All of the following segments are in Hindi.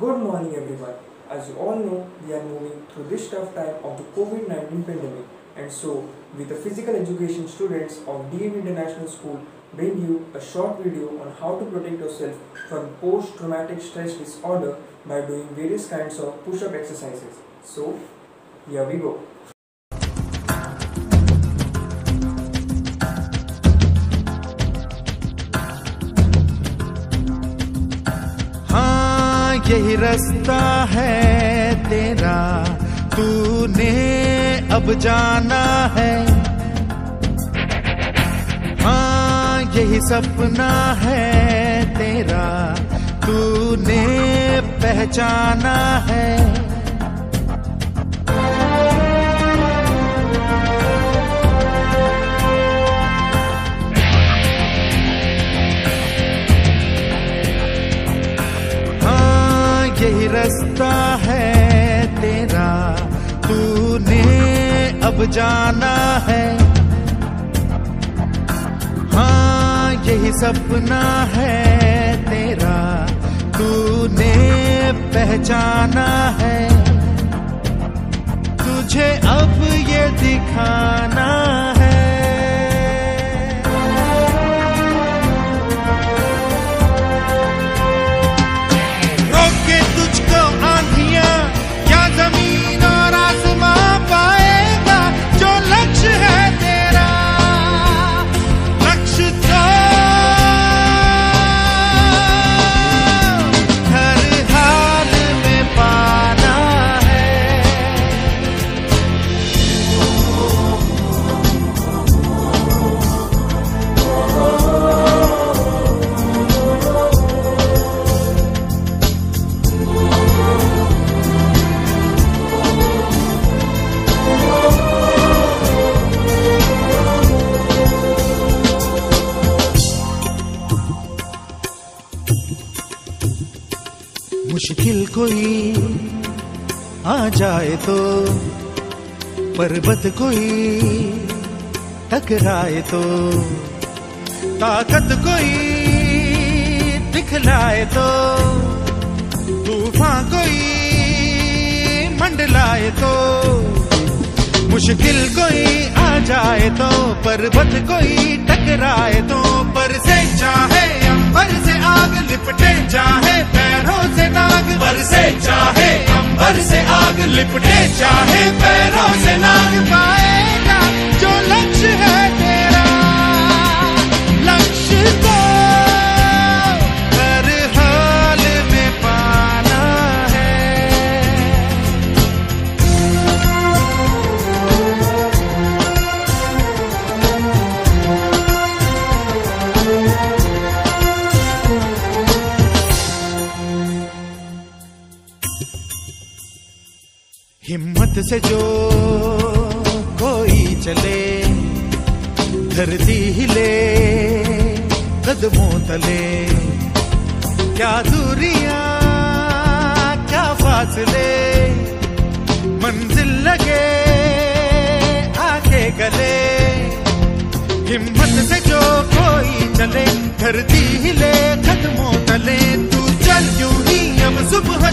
Good morning everyone. As you all know, we are moving through this tough time of the COVID-19 pandemic and so with the physical education students of DM International School bring you a short video on how to protect yourself from post-traumatic stress disorder by doing various kinds of push-up exercises. So, here we go. यही रास्ता है तेरा। तूने अब जाना है। हाँ यही सपना है तेरा। तूने पहचाना है। अब जाना है। हाँ यही सपना है तेरा। तूने पहचाना है। तुझे अब ये दिखाना मुश्किल कोई आ जाए तो पर्वत कोई टकराए तो ताकत कोई दिखलाए तो तूफ़ान कोई मंडलाए तो मुश्किल कोई आ जाए तो पर्वत कोई टकराए तो पर से चाहे अंबर से आग लिपटे चाहे से चाहे अंबर से आग लिपटे चाहे पैरों से नाग पाएगा हिम्मत से जो कोई चले, धरती हिले कदमों तले। क्या दूरिया, क्या फासले, मंजिल लगे आके गले। हिम्मत से जो कोई चले, धरती हिले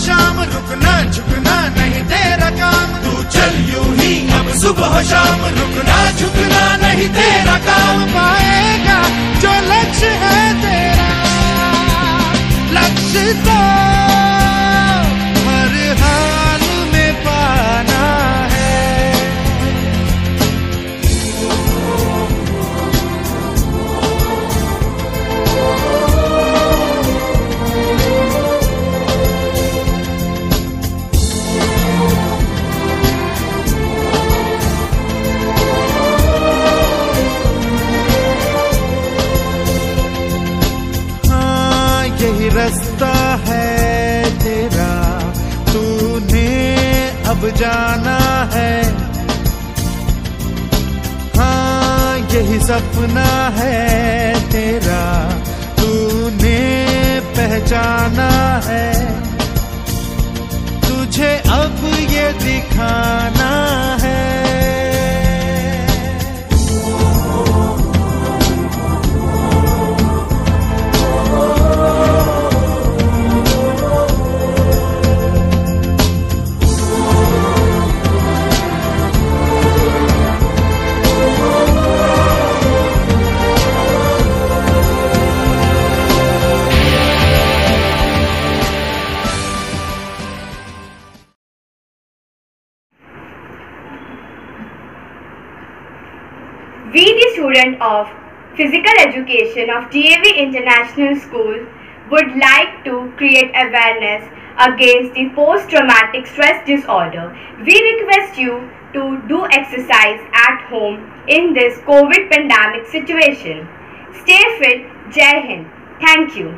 शाम, रुकना, झुकना नहीं तेरा काम। तू चल यू ही अब सुबह शाम, रुकना, झुकना नहीं तेरा काम। पाएगा जो लक्ष्य है तेरा, लक्ष्य तो जाना है। हाँ यही सपना है तेरा। तूने पहचाना है। तुझे अब ये दिखाना We, the student of Physical Education of DAV International School, would like to create awareness against the post-traumatic stress disorder. We request you to do exercise at home in this COVID pandemic situation. Stay fit. Jai Hind. Thank you.